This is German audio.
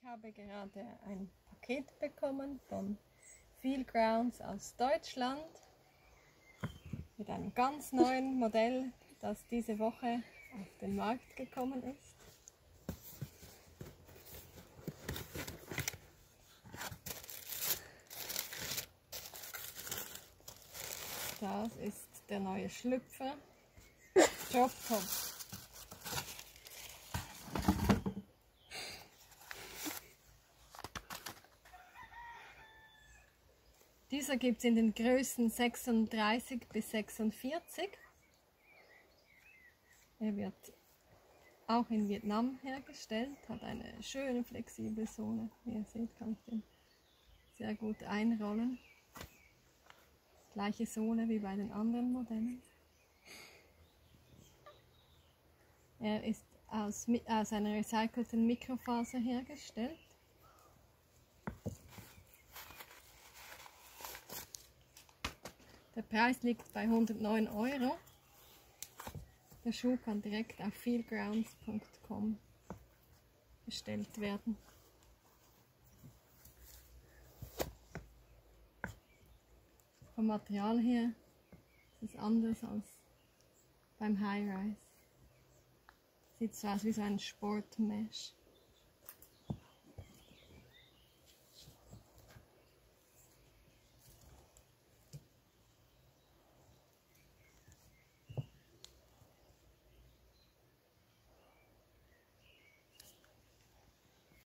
Ich habe gerade ein Paket bekommen von Feel Grounds aus Deutschland mit einem ganz neuen Modell, das diese Woche auf den Markt gekommen ist. Das ist der neue Schlüpfer Drop Dieser gibt es in den Größen 36 bis 46. Er wird auch in Vietnam hergestellt, hat eine schöne flexible Sohle. Wie ihr seht, kann ich den sehr gut einrollen. Gleiche Sohle wie bei den anderen Modellen. Er ist aus, aus einer recycelten Mikrofaser hergestellt. Der Preis liegt bei 109 Euro. Der Schuh kann direkt auf feelgrounds.com bestellt werden. Vom Material her ist es anders als beim High Rise. Sieht so aus wie so ein Sportmesh.